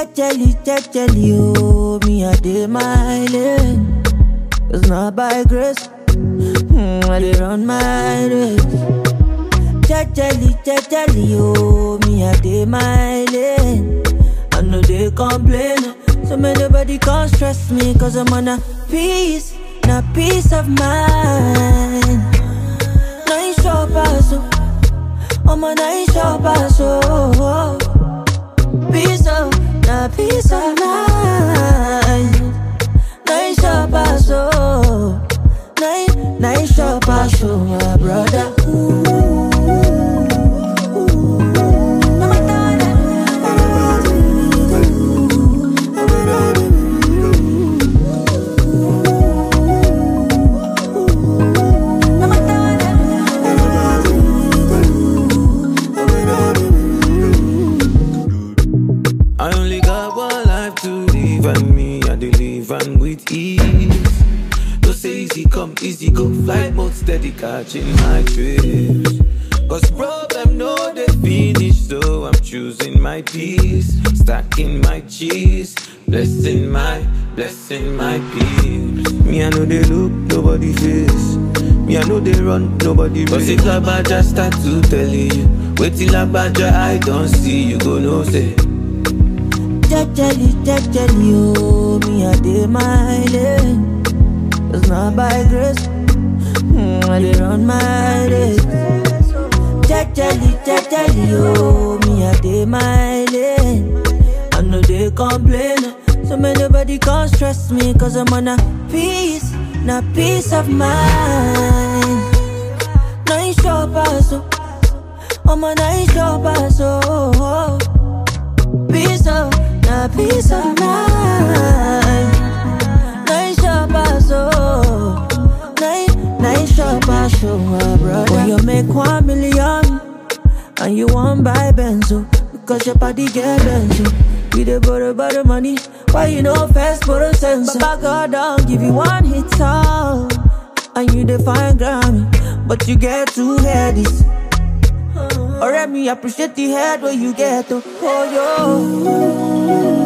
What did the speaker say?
Jejely, jejely, oh, me a day my lane. It's not by grace, mm, I dey run my race. Jejely, jejely, oh, me a day my lane. I know they complain, so may nobody come stress me, cause I'm on a peace, na peace of mind. Nice shop, so I'm a nice shop, so peace of, na peace of mind. Nice shop, so nice, nice shop, so my brother. I only got one life to live and me, I dey live and with ease. No say easy come, easy go, flight mode steady catching my trips. Cause problem no they finish, so I'm choosing my peace, stacking my cheese, blessing my, blessing my peace. Me I know they look, nobody face. Me I know they run, nobody race. Cause if Labaja start to tell you, wait till I Labaja I don't see you go no say. Jejely, jejely, oh, me a day my lane. It's not by grace, mm, I dey run my race. Jejely, jejely, oh, me a day my lane. I know they complain, so may nobody come stress me, cause I'm on a peace, na peace of mind. Nice shop, so I'm a nice shop, so peace na peace of mind. Nice shop, so nice, nice shop, so my brother. When you make one million and you want buy benzo, because your body get benzo. You dey borrow borrow money, why you know first borrow sense? Baba God don't give you one hit song, and you dey find Grammy, but you get two headies. Me appreciate the head where you get to. Oh, yo.